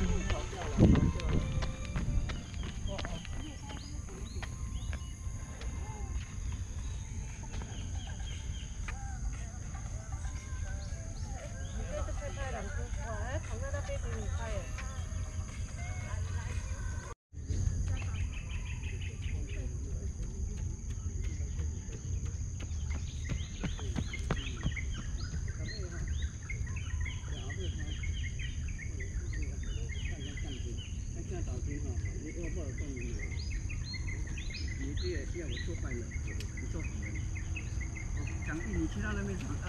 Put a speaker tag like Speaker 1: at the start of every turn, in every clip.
Speaker 1: 你调下来了，调下来了。你这到那边我做坏了你做好了。我讲一你去到那边讲二。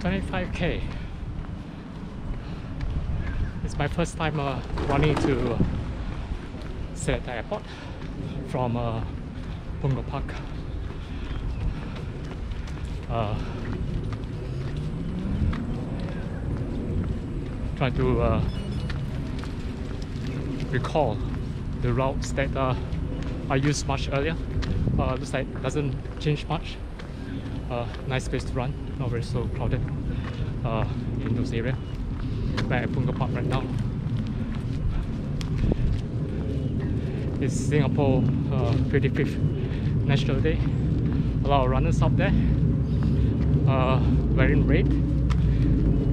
Speaker 2: 25k. It's my first time uh, running to Seletar Airport from uh, Punggol Park. Uh, trying to uh, recall the routes that uh, I used much earlier. Uh, looks like doesn't change much. Uh, nice place to run, not very so crowded uh, in those areas. Back at Punggol Park right now. It's Singapore uh, 55th National Day. A lot of runners up there uh, wearing red,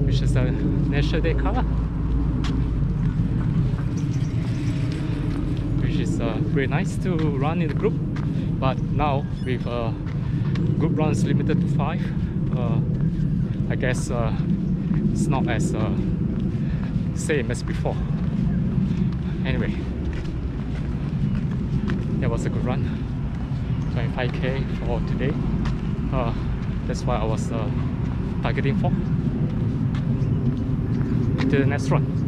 Speaker 2: which is the National Day color. Which is uh, very nice to run in a group, but now with uh, group runs limited to five, I guess uh, it's not as uh, same as before. Anyway, that was a good run. 25k for today. Uh, that's what I was uh, targeting for. To the next run.